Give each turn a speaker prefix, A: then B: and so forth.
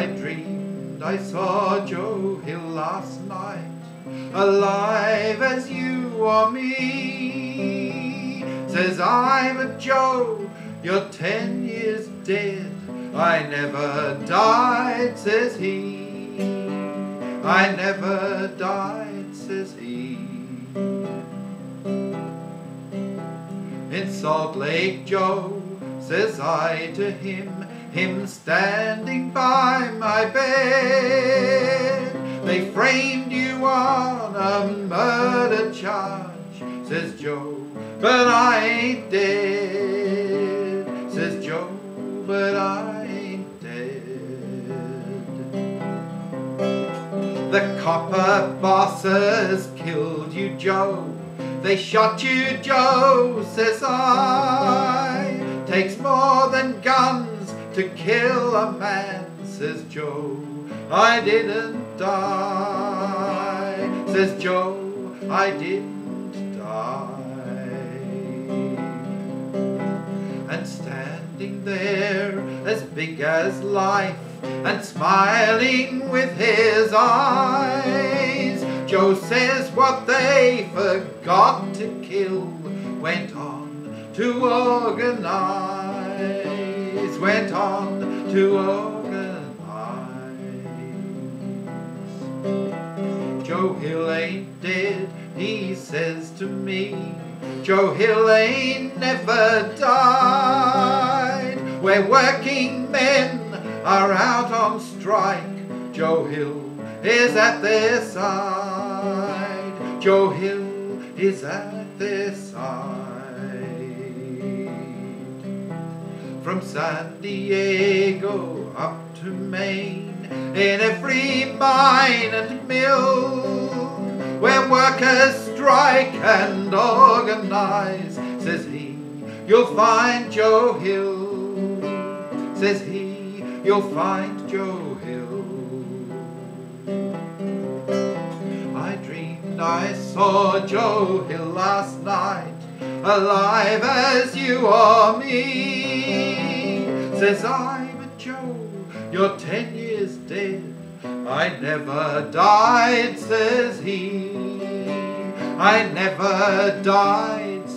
A: I dreamed I saw Joe Hill last night, alive as you or me. Says I, but Joe, you're ten years dead. I never died, says he. I never died, says he. In Salt Lake Joe, says I to him, him standing by my bed. They framed you on a murder charge, says Joe, but I ain't dead, says Joe, but I ain't dead. The copper bosses killed you, Joe. They shot you, Joe, says I. Takes more than guns to kill a man, says Joe. I didn't die, says Joe. I didn't die. And standing there as big as life and smiling with his eyes. Joe says what they forgot to kill went on to organize, went on to organize. Joe Hill ain't dead, he says to me. Joe Hill ain't never died. We're working men are out on strike. Joe Hill is at their side. Joe Hill is at their side. From San Diego up to Maine, in every mine and mill, where workers strike and organize, says he, you'll find Joe Hill, says he, you'll find Joe Hill. I dreamed I saw Joe Hill last night, alive as you or me. Says I, but Joe, you're ten years dead. I never died, says he. I never died,